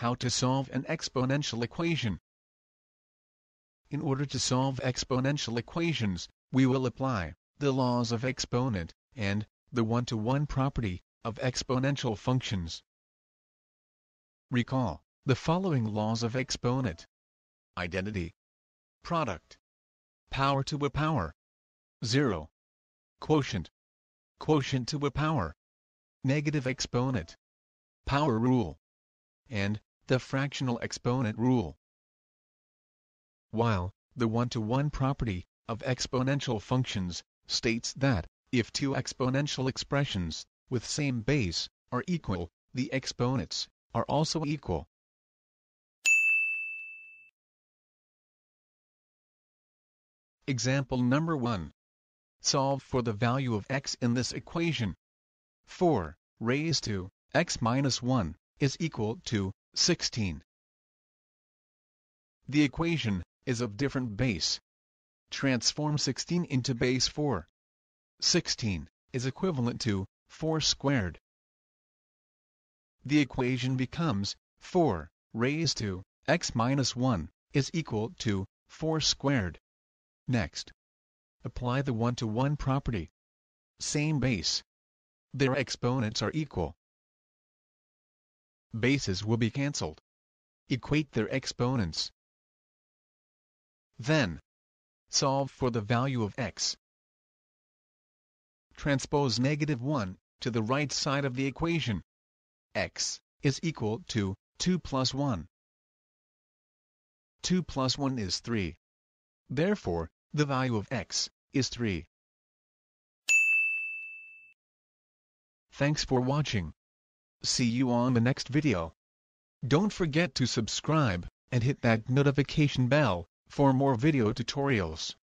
How to solve an exponential equation. In order to solve exponential equations, we will apply the laws of exponent and the one-to-one -one property of exponential functions. Recall the following laws of exponent. Identity. Product. Power to a power. 0. Quotient. Quotient to a power. Negative exponent. Power rule. And the fractional exponent rule. While the one-to-one -one property of exponential functions states that if two exponential expressions with same base are equal, the exponents are also equal. Example number 1. Solve for the value of x in this equation. 4 raised to x minus 1 is equal to 16. The equation is of different base. Transform 16 into base 4. 16 is equivalent to 4 squared. The equation becomes 4 raised to x minus 1 is equal to 4 squared. Next, apply the one-to-one -one property. Same base. Their exponents are equal. Bases will be cancelled. Equate their exponents. Then, solve for the value of x. Transpose negative 1 to the right side of the equation. x is equal to 2 plus 1. 2 plus 1 is 3. Therefore, the value of x is 3. Thanks for watching. See you on the next video. Don't forget to subscribe and hit that notification bell for more video tutorials.